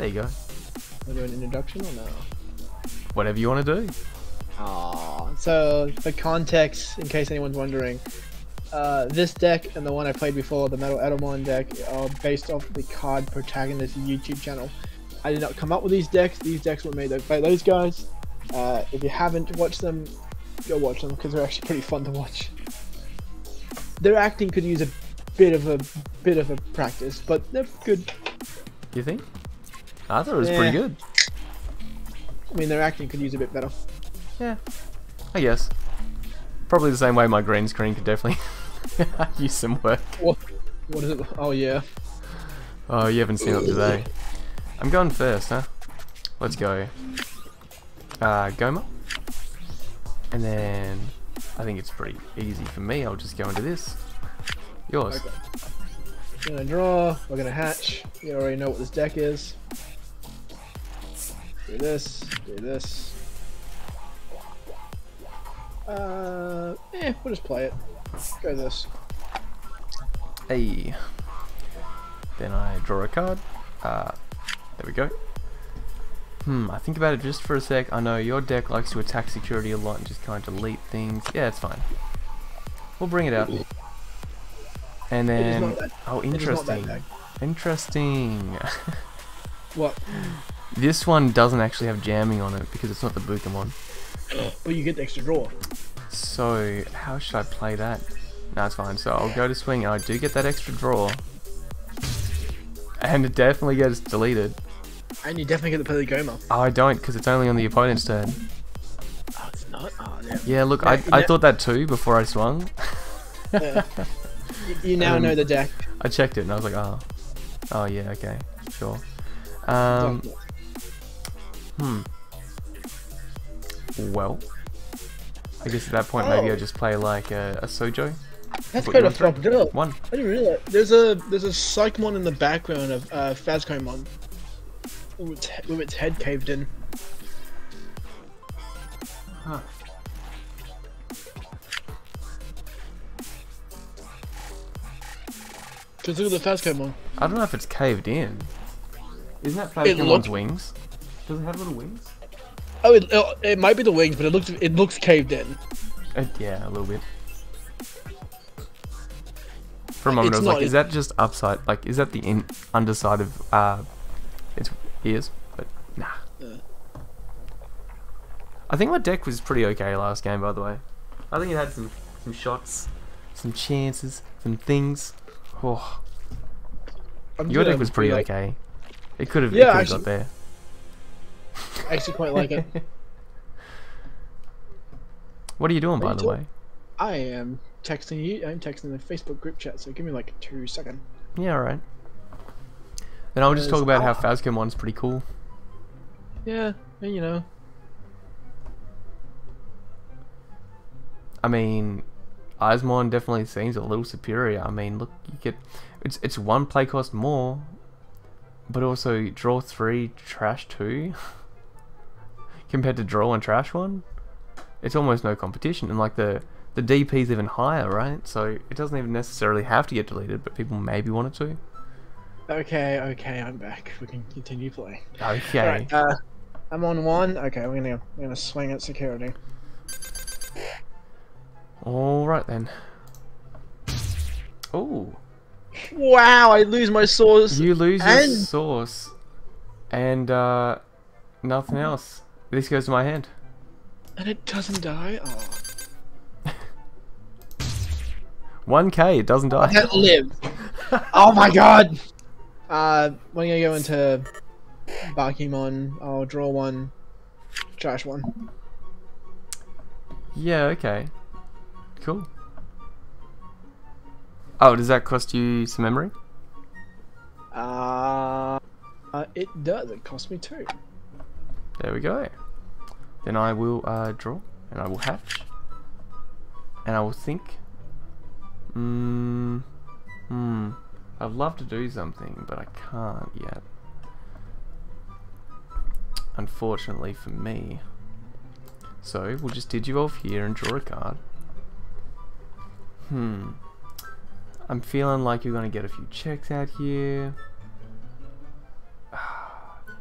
There you go. Do an introduction or no? Whatever you want to do. Aww. So, for context, in case anyone's wondering, uh, this deck and the one I played before, the Metal Edelmon deck, are based off the Card Protagonist YouTube channel. I did not come up with these decks. These decks were made by those guys. Uh, if you haven't watched them, go watch them because they're actually pretty fun to watch. Their acting could use a bit of a bit of a practice, but they're good. You think? I thought it was Yeah. pretty good. I mean, their acting could use a bit better. Yeah. I guess. Probably the same way my green screen could definitely use some work. What? What is it? Oh yeah. Oh, you haven't seen it today. I'm going first, huh? Let's go. Uh, Goma. And then I think it's pretty easy for me. I'll just go into this. Yours. Okay. We're gonna draw. We're gonna hatch. You already know what this deck is. Do this. Do this. Uh, eh, we'll just play it. Go this. Hey. Then I draw a card. Uh, there we go. Hmm, I think about it just for a sec. I know your deck likes to attack security a lot and just kind of delete things. Yeah, it's fine. We'll bring it out. And then, oh, it is not that interesting. Interesting. What? This one doesn't actually have jamming on it because it's not the Bukamon. But you get the extra draw. So, how should I play that? No, it's fine. So, I'll go to swing and I do get that extra draw. And it definitely gets deleted. And you definitely get to play the Goma. Oh, I don't because it's only on the opponent's turn. Oh, it's not? Oh, yeah. Yeah, look, I, I thought that too before I swung. yeah. You- You now Um, know the deck. I checked it and I was like, oh, oh yeah, okay, sure. Um, hmm. Well, I guess at that point maybe I Oh. just play like a, a Sojo. That's put quite you a on three. One. I didn't realize. There's a there's a Psychemon in the background of uh, Phascomon. With its, he- with its head caved in. Huh. Cause look at the Phascomon. I don't know if it's caved in. Isn't that looked- wings? Does it have little wings? Oh, it, it, it might be the wings, but it looks it looks caved in. Uh, yeah, a little bit. For a moment, I It's was like, "Is that just upside? Like, is that the in underside of uh, its ears?" But nah. Yeah. I think my deck was pretty okay last game, by the way. I think it had some some shots, some chances, some things. Oh, I'm your deck was pretty like- okay. It could have, Yeah, it could have got there. I actually quite like it. what are you doing, What by the doing? way? I am texting you. I'm texting the Facebook group chat. So give me like two seconds. Yeah, alright. Then I'll just talk about how Alpha. Phascomon's pretty cool. Yeah, you know. I mean, Eyesmon definitely seems a little superior. I mean, look, you get it's it's one play cost more, but also draw three, trash two, compared to draw and trash one. It's almost no competition, and like the the DP is even higher, right? So it doesn't even necessarily have to get deleted, but people maybe want it to. Okay, okay, I'm back. We can continue playing. Okay. Alright, uh, I'm on one. Okay, we're gonna we're gonna swing at security. All right then. Oh, Wow, I lose my source. you lose your source, and uh, nothing else. This goes to my hand. And it doesn't die? Oh. 1k, it doesn't die. That lived. oh my god! Uh, we're gonna go into Bakemon. I'll draw one, trash one. Yeah, okay. Cool. Oh, does that cost you some memory? Uh, uh, it does. It cost me two. There we go. Then I will uh, draw, and I will hatch, and I will think. Hmm. Hmm. I'd love to do something, but I can't yet. Unfortunately for me. So we'll just digivolve here and draw a card. Hmm. I'm feeling like you're gonna get a few checks out here.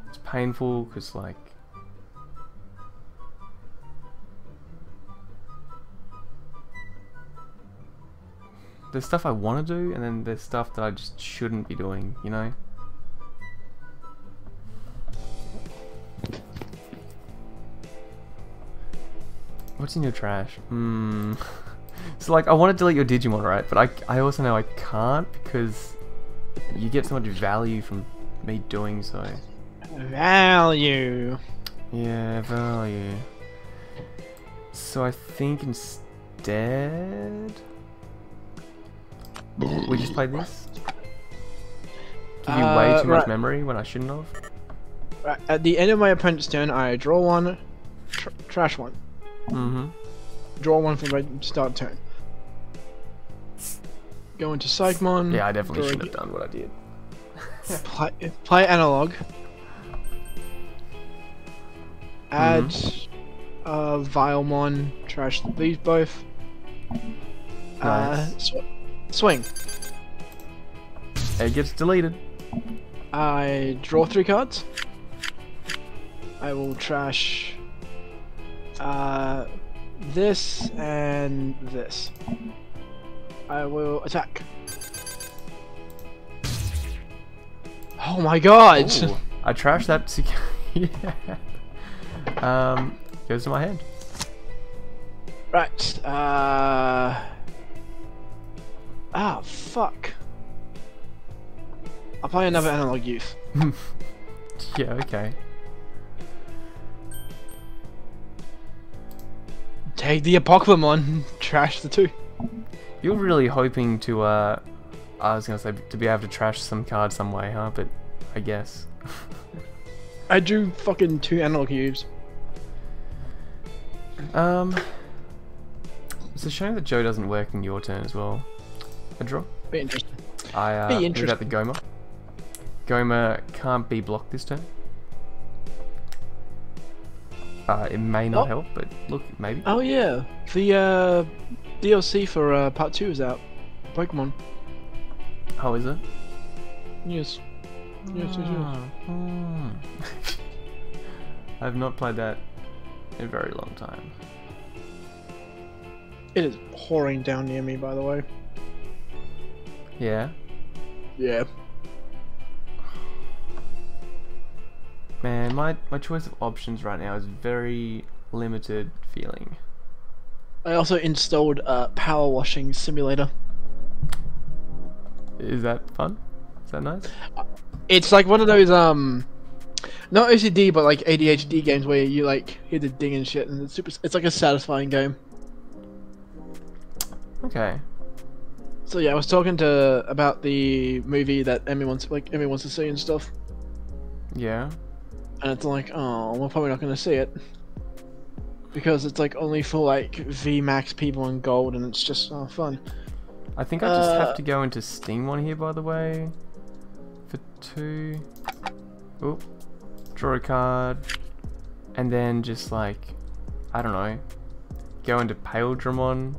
It's painful because like there's stuff I want to do and then there's stuff that I just shouldn't be doing, you know? What's in your trash? Hmm. so like I want to delete your Digimon, right? But I, I also know I can't because you get so much value from me doing so. Value. Yeah, value. So I think instead we just play this. Give you way Uh, too much memory when I shouldn't have. Right, at the end of my opponent's turn, I draw one, tr trash one. Mm-hmm. Draw one for my start turn. Go into Psychemon. Yeah, I definitely shouldn't have done what I did. Play, play analog. Add Mm-hmm. uh, Vilemon, trash these both. Uh, Nice. sw- swing. It gets deleted. I draw three cards. I will trash uh, this and this. I will attack. Oh my god! Ooh, I trashed that. yeah. Um, goes to my hand. Right. Uh. Ah, fuck. I'll play another analog use. Yeah, okay. Take the Apocalymon. Trash the two. You're really hoping to, uh, I was gonna say, to be able to trash some cards some way, huh? But I guess. I drew fucking two analog cubes. Um, it's a shame that Joe doesn't work in your turn as well. A draw. Be interesting. I uh, Be moved out the Goma. Goma can't be blocked this turn. Uh, it may not Oh. help, but look, maybe. Oh yeah, the uh, DLC for uh, part two is out. Pokemon. How is it? Yes. Yes, yes, yes. Ah, hmm. I've not played that in a very long time. It is pouring down near me, by the way. Yeah, Yeah. man, my my choice of options right now is very limited feeling. I also installed a Power Washing Simulator. Is that fun? Is that nice? It's like one of those um, not OCD but like ADHD games where you like hear the ding and shit, and it's super. It's like a satisfying game. Okay. So yeah, I was talking to about the movie that Emmy wants, like Emmy wants to see and stuff, Yeah. and it's like, oh, we're probably not going to see it because it's like only for like V Max people in gold, and it's just oh fun. I think I just Uh, have to go into Stingmon here, by the way. For two. Oop. Draw a card. And then just like, I don't know. Go into Paildramon.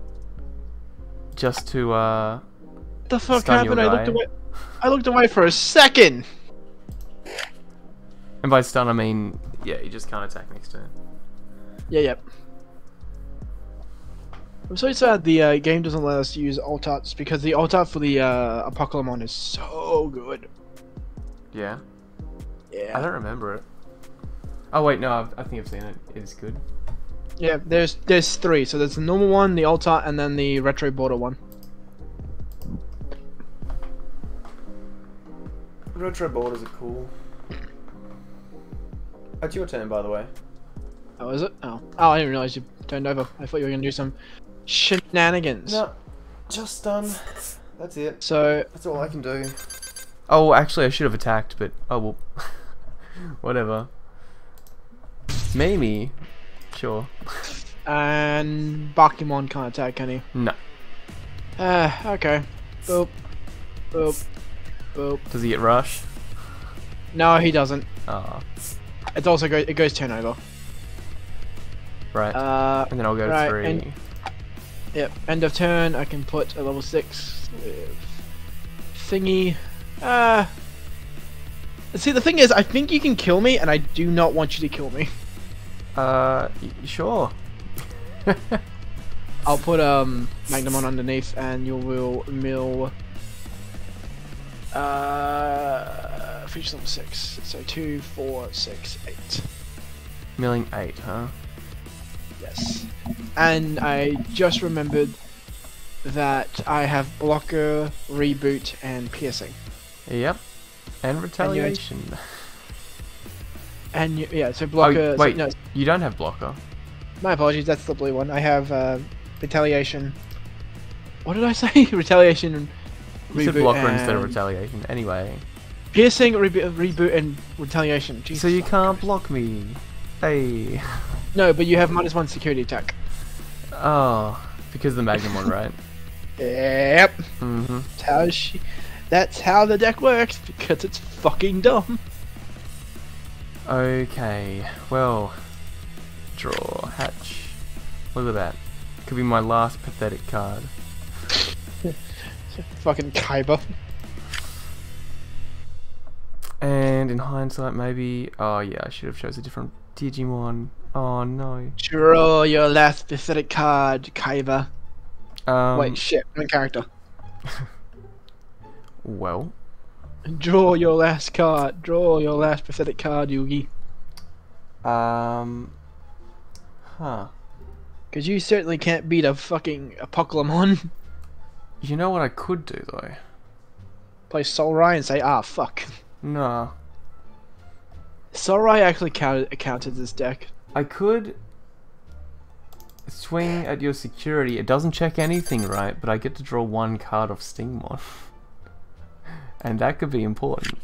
Just to, uh. The fuck happened? I looked away. I looked away for a second. And by stun, I mean, yeah, you just can't attack next turn. Yeah, yep. I'm so sad the uh, game doesn't let us use alt arts because the alt art for the uh, Apocalypse is so good. Yeah. Yeah. I don't remember it. Oh, wait, no, I've, I think I've seen it. It is good. Yeah, there's there's three. So there's the normal one, the alt art, and then the retro border one. Retro borders are cool. It's your turn, by the way. Oh, is it? Oh, oh, I didn't realize you turned over. I thought you were gonna do some shenanigans. No, just done. That's it. So That's all I can do. Oh, actually, I should have attacked, but oh well. Whatever. Mimi, sure. and Bakemon can't attack, can he? No. Ah, okay. Boop, boop, boop. Does he get rush? No, he doesn't. Ah, It also goes it goes turn over. right. Uh, and then I'll go right, three. and- Yep, end of turn, I can put a level 6 thingy. Uh, See, the thing is, I think you can kill me, and I do not want you to kill me. Uh, y- sure. I'll put um Magnamon underneath, and you will mill. Uh, feature number six. So two, four, six, eight. Milling 8, huh? Yes. And I just remembered that I have blocker, reboot, and piercing. Yep. And retaliation. And y- yeah, so blocker. so- wait. no, You don't have blocker. my apologies. That's the blue one. I have uh, retaliation. What did I say? retaliation. and You said blocker instead of retaliation. Anyway. Piercing, rebo- reboot, and retaliation. Jesus So you can't block me. Hey. No, but you have minus one security attack. Oh. Because the Magnamon, right? Yep. Mm-hmm. That's how she. That's how the deck works because it's fucking dumb. Okay. Well. Draw. Hatch. Look at that. Could be my last pathetic card. Fucking Kaiba. And in hindsight, maybe. Oh yeah, I should have chose a different Digimon. Oh no. Draw your last pathetic card, Kaiba. Um, Wait, shit, I'm character. Well. Draw your last card. Draw your last pathetic card, Yugi. Um. Huh. Because you certainly can't beat a fucking Apocalypse. You know what I could do though? Play Solrai and say, ah, fuck. No. Solrai actually counted, counted this deck. I could swing at your security. It doesn't check anything, right? But I get to draw one card off Stingmon. and that could be important.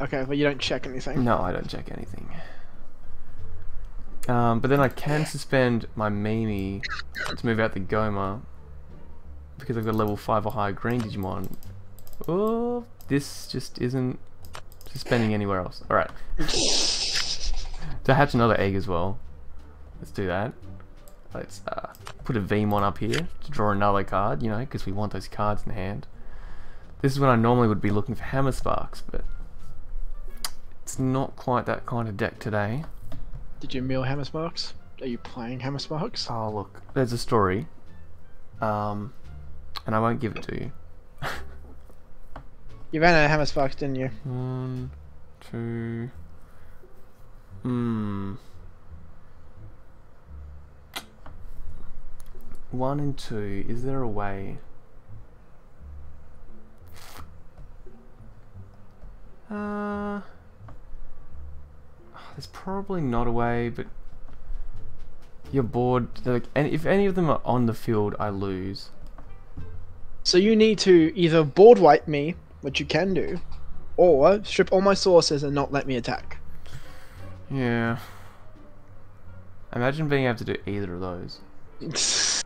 Okay, but you don't check anything. No, I don't check anything. Um, but then I can suspend my Mimi to move out the Goma because I've got a level 5 or higher green Digimon. Oh, this just isn't suspending anywhere else. Alright. to hatch another egg as well. Let's do that. Let's uh, put a Veemon up here to draw another card, you know, because we want those cards in hand. This is when I normally would be looking for Hammer Sparks, but it's not quite that kind of deck today. Did you mill Hammer Sparks? Are you playing Hammer Sparks? Oh look, there's a story. Um, and I won't give it to you. You ran out of Hammer Sparks, didn't you? One, two. Hmm. One and two. Is there a way? Uh. There's probably not a way, but you're bored. Like, and if any of them are on the field, I lose. So you need to either board wipe me, which you can do, or strip all my sources and not let me attack. Yeah. Imagine being able to do either of those.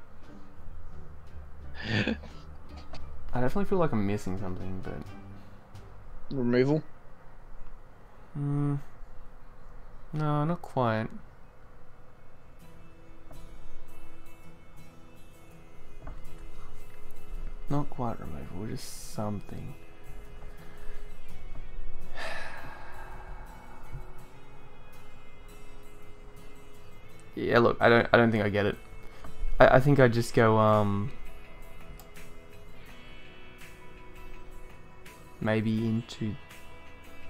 I definitely feel like I'm missing something, but Removal. Mm, no, not quite. Not quite removal, just something. Yeah, look, I don't, I don't think I get it. I, I think I just go, um, maybe into.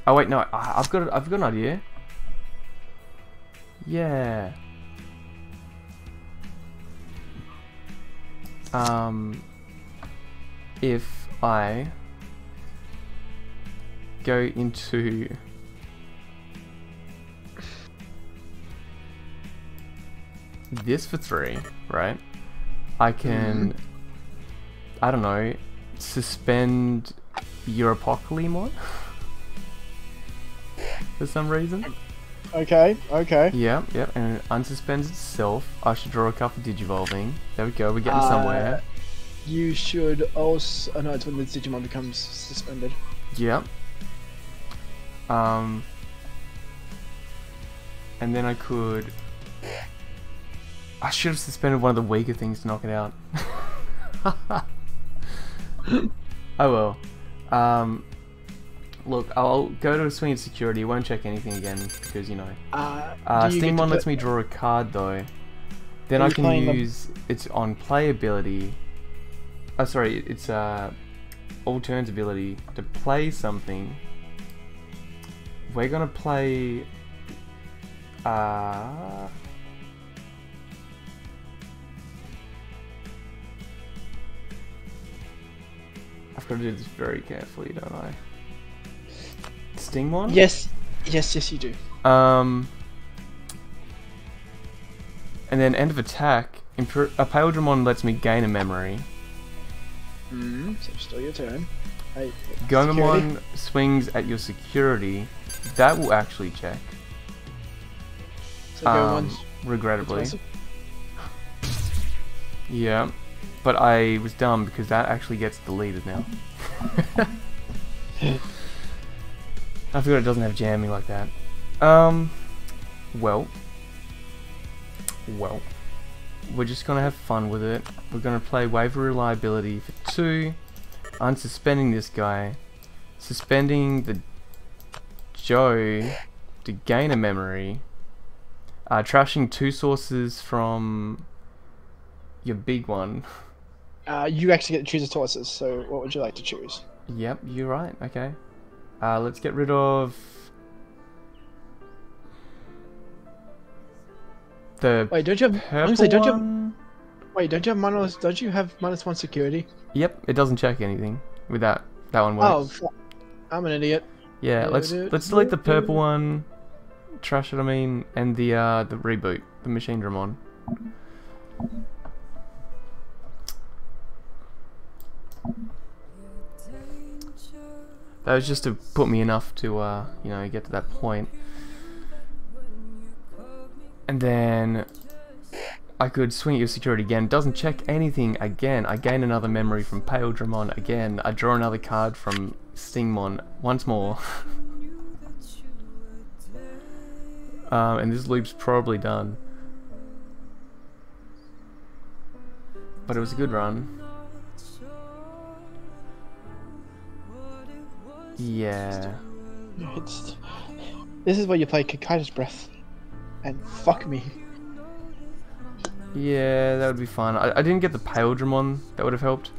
Oh wait, no, I, I've got, I've got an idea. Yeah. Um, if I go into this for three, right? I can, I don't know, suspend your Apocalypse for some reason. Okay, okay. Yeah, yeah, and it unsuspends itself. I should draw a couple digivolving. There we go, we're getting Uh, somewhere. You should also. Oh no, it's when the Digimon becomes suspended. Yep. Um, and then I could. I should have suspended one of the weaker things to knock it out. I will. Um, look, I'll go to a swing at security. Won't check anything again because you know. Uh, Uh, you Stingmon lets me draw a card though. Then I can use it's on playability. Oh, sorry, it's uh, all turns ability to play something. We're gonna play. Uh, I've got to do this very carefully, don't I? Stingmon? Yes, yes, yes, you do. Um, and then end of attack. Imper- a Paildramon lets me gain a memory. Mm, so still your turn. Hey, security. Gomamon swings at your security. That will actually check. So Um, regrettably. Yeah. But I was dumb because that actually gets deleted now. I forgot it doesn't have jamming like that. Um, well, well, we're just gonna have fun with it. We're gonna play waiver Reliability for two, unsuspending this guy, suspending the Joe to gain a memory, uh, trashing two sources from your big one. Uh, you actually get to choose the sources. So what would you like to choose? Yep, you're right. Okay. Uh, let's get rid of the Wait, don't you have? Honestly, don't you? Have, wait, don't you have minus? Don't you have minus one security? Yep, it doesn't check anything with that. That one Oh, works. fuck. I'm an idiot. yeah, let's let's delete the purple one, trash it. I mean, and the uh the reboot, the Machinedramon. That was just to put me enough to uh you know get to that point. And then I could swing at your security again. Doesn't check anything again. I gain another memory from Paildramon again. I draw another card from Stingmon once more. um, and this loop's probably done. But it was a good run. Yeah. It's. This is where you play Kakai's breath, and fuck me. Yeah, that would be fun. I, I didn't get the Paildramon. That would have helped.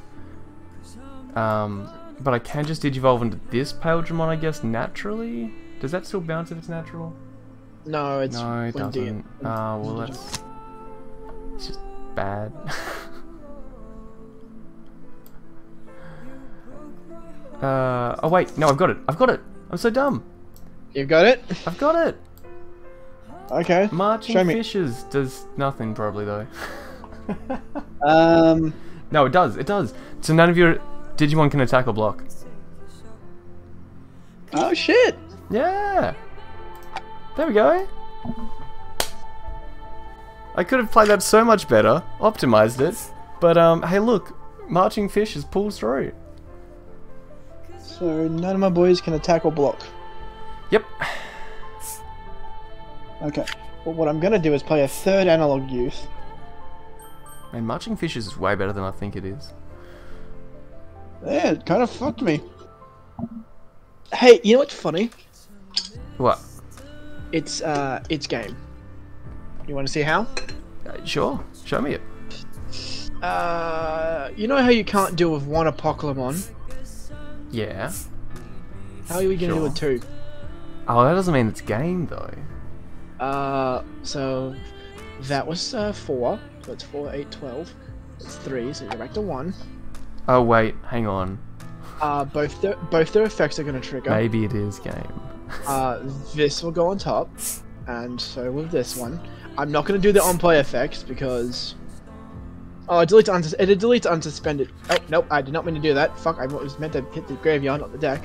Um, but I can just Digivolve into this Paildramon, I guess, naturally? Does that still bounce if it's natural? No, it's no, it doesn't. Ah, well, that's... It's just bad. uh, oh wait, no, I've got it. I've got it. I'm so dumb. You've got it. I've got it. Okay. Marching Show me. Fishes does nothing, probably, though. Um. No, it does. It does. So none of your Digimon can attack or block. Oh shit. Yeah. There we go. I could have played that so much better, optimized it, but um, hey, look, marching fishes pulled through. So none of my boys can attack or block. Yep. Okay. Well, what I'm gonna do is play a third analog youth. And marching fishes is way better than I think it is. Yeah, it kind of fucked me. Hey, you know what's funny? What? It's uh, it's game. You want to see how? Uh, sure. Show me it. Uh, you know how you can't deal with one Apocalypse? Yeah. How are we gonna Sure. do with two? Oh, that doesn't mean it's game though. Uh, so that was uh, four. So it's four, eight, twelve. It's three. So you're back to one. Oh wait, hang on. Uh, both their both their effects are gonna trigger. Maybe it is game. Uh, this will go on top, and so will this one. I'm not gonna do the on-play effects because. Oh, it deletes unsus- it deletes unsuspended. Oh nope, I did not mean to do that. Fuck, I was meant to hit the graveyard, not the deck.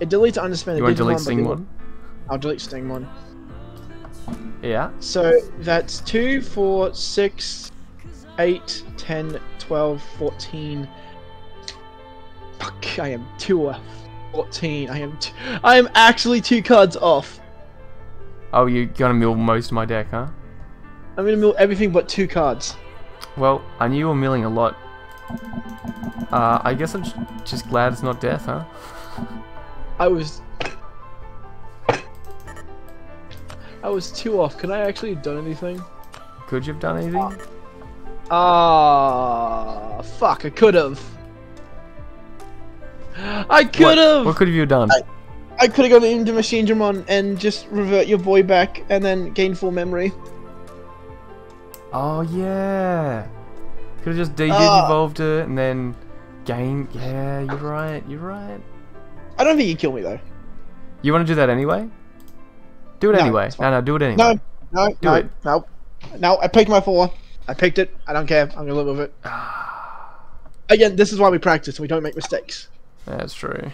It deletes unsuspended. You want to delete but Stingmon? I'll delete Stingmon. Yeah. So that's 2, 4, 6, 8, 10, 12, 14. Fuck, I am 2 uh, 14. I am t- I am actually 2 cards off. Oh, you're gonna mill most of my deck, huh? I'm gonna mill everything but 2 cards. Well, I knew you were milling a lot. Uh, I guess I'm just glad it's not death, huh? I was... I was too off. Can I actually have done anything? Could you have done anything? Ah, uh, fuck, I could have. I could have! What, what could you done? I, I could have gone into Machinedramon and just revert your boy back and then gain full memory. Oh yeah. Could have just DD Ah. evolved it and then gain. Yeah, you're right. You're right. I don't think you kill me though. You want to do that anyway? Do it No, anyway. No, no, do it anyway. No, no, Do no, it. no, no. I picked my four. I picked it. I don't care. I'm gonna live with it. Again, this is why we practice and we don't make mistakes. That's true.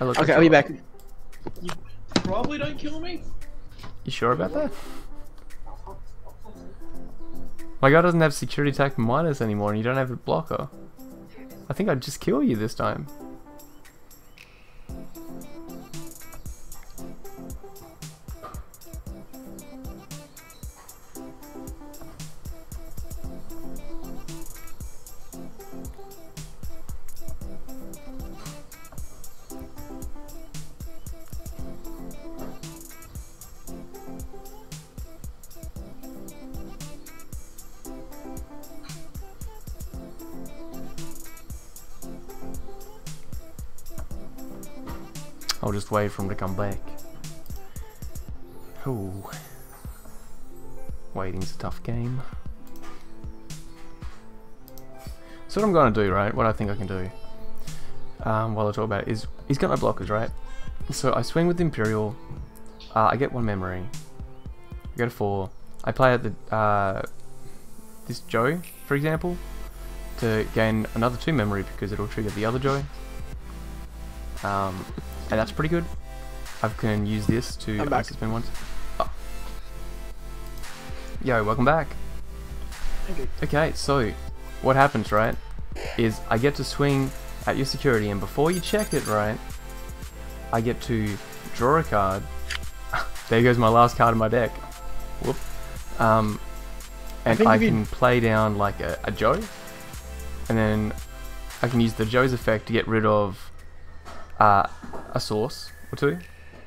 I look okay, I'll be back. You probably don't kill me. You sure about that? My guy doesn't have security attack minus anymore, and you don't have a blocker. I think I'd just kill you this time. I'll just wait for him to come back. Ooh. Waiting's a tough game. So what I'm gonna do, right? What I think I can do, um, while I talk about it, is he's got no blockers, right? So I swing with the Imperial. Uh, I get one memory. I go to four. I play at the uh, this Joe, for example, to gain another two memory because it'll trigger the other Joe. Um, and that's pretty good. I can use this to I'm back. unsuspend once. Oh. Yo, welcome back. Okay. Okay, so what happens, right, is I get to swing at your security, and before you check it, right, I get to draw a card. there goes my last card in my deck. Whoop. Um, and think I, if you- can play down like a, a Joe, and then I can use the Joe's effect to get rid of uh, a source or two.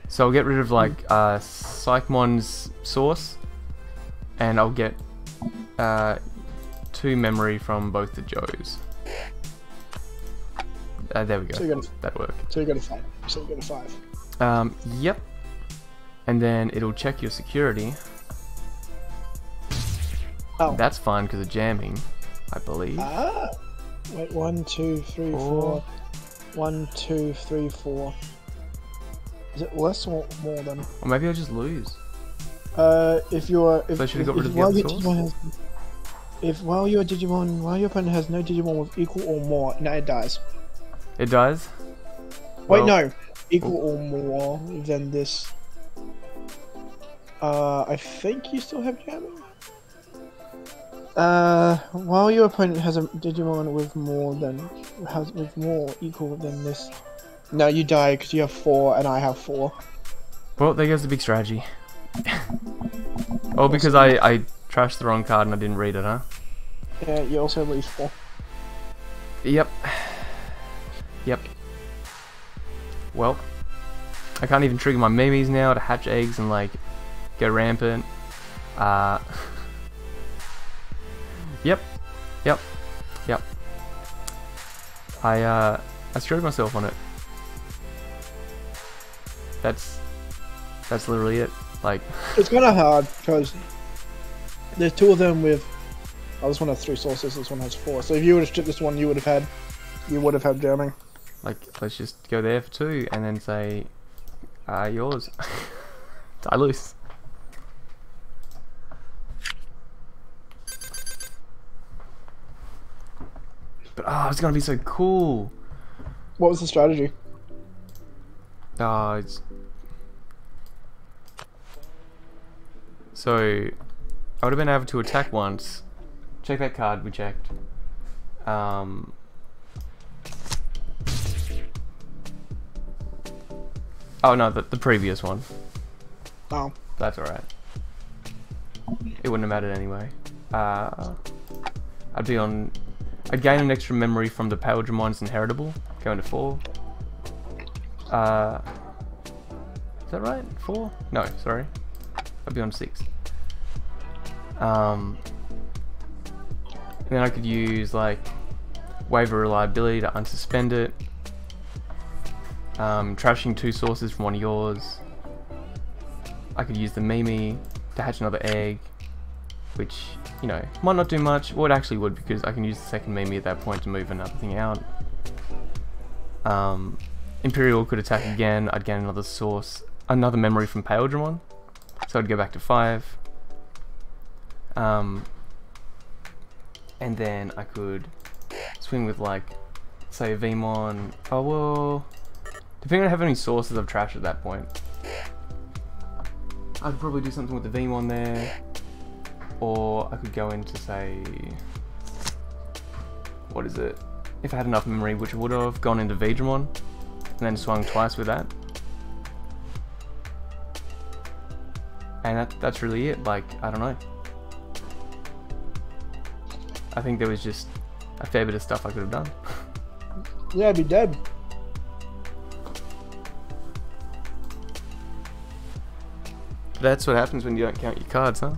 So I'll get rid of like uh, Psychemon's source, and I'll get uh, two memory from both the Joes. Uh, there we So go. you got a, That worked. so you got a five. So you got a five. Um, yep. And then it'll check your security. Oh. That's fine because of jamming, I believe. Ah. Wait, one, two, three, Four. four. One, two, three, four. Is it less or more than? Or maybe I just lose. Uh, if you're if, So if, got rid if while your? Digimon has, if while your Digimon while your opponent has no Digimon with equal or more, no, it dies. It dies. Wait, Well- no, equal or more than this. Uh, I think you still have jamming. Uh, while your opponent has a Digimon with more than has with more equal than this. No, you die because you have four and I have four. Well, there goes the big strategy. oh, because I, I trashed the wrong card and I didn't read it, huh? Yeah, you also lose four. Yep. Yep. Well, I can't even trigger my memes now to hatch eggs and like go rampant. Uh. yep. Yep. Yep. I uh I screwed myself on it. That's that's literally it. Like It's kind of hard because there's two of them with. Oh, this one has three sources. This one has four. So if you would have stripped this one, you would have had, you would have had jamming. like let's just go there for two and then say uh yours. I lose. But oh, it's gonna be so cool. What was the strategy? It's so I would have been able to attack once. Check that card we checked. Um. Oh no, the, the previous one. Oh, That's alright. It wouldn't have mattered anyway. Uh, I'd be on. I'd gain an extra memory from the Paildramon's Inheritable, going to 4. Uh, Is that right? Four? No, sorry. I'd be on six. Um, and then I could use like waiver reliability to unsuspend it. Um, trashing two sources from one of yours. I could use the Mimi to hatch another egg, which, you know, might not do much. Well, it actually would because I can use the second Mimi at that point to move another thing out. Um, Imperial could attack again. I'd gain another source, another memory from Paildramon. So I'd go back to 5. Um, and then I could swing with like, say a Veemon. Oh well, depending on how many sources I've trashed at that point. I could probably do something with the Veemon there, or I could go into say, what is it? If I had enough memory, which I would have gone into Veedramon, and then swung twice with that. And that, that's really it. Like, I don't know. I think there was just a fair bit of stuff I could have done. Yeah, I'd be dead. That's what happens when you don't count your cards, huh?